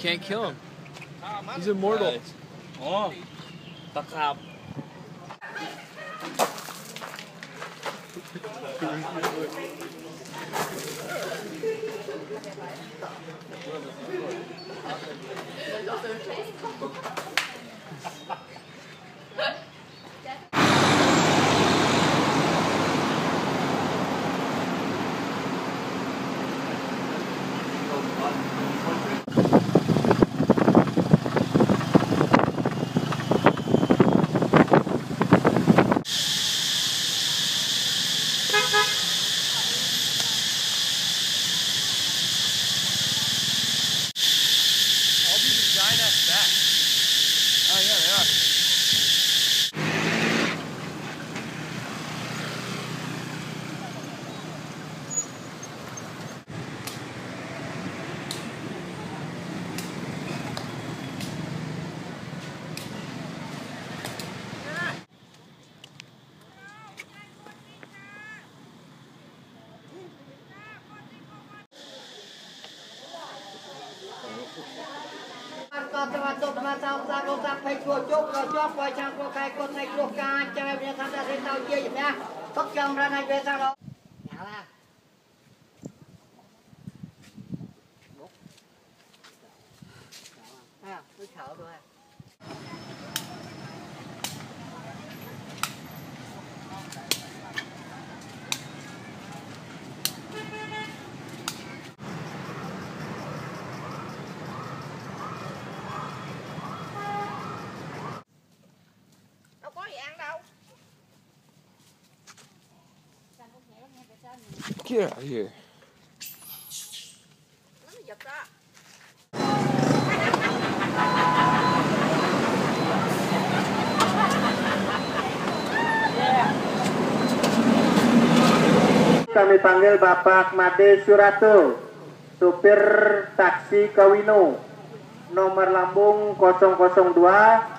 Can't kill him. He's immortal. Oh. គួចប់ក៏ជាប់គួយចាំគួកាយគួនៃគ្រោះកាចចាំវាថាតែទៅជាជំនះទុកចំរណៃវាថាដល់ញ៉ាឡា à, tôi sợ rồi Get out of here. Kami panggil Bapak Made Surato, supir taksi Kawino, nomor lambung 002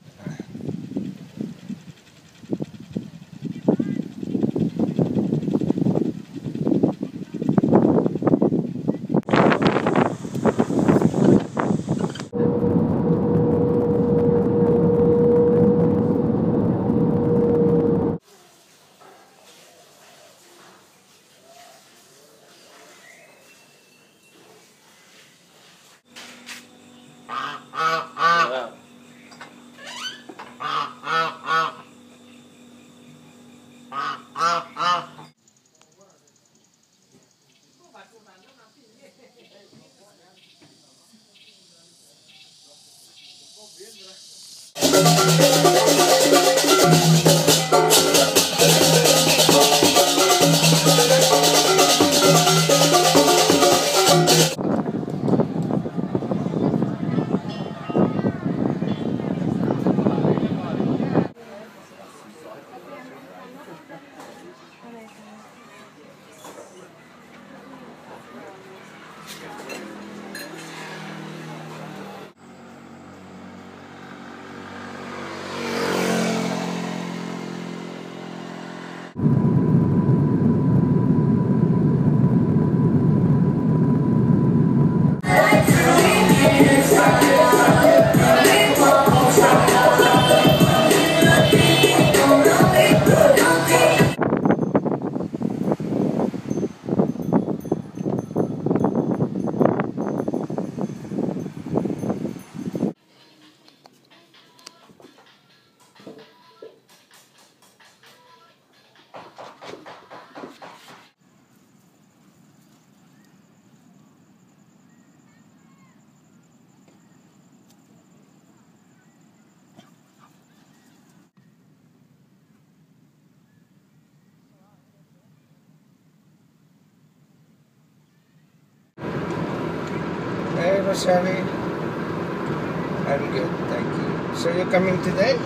Miss I'm good, thank you. So you're coming today?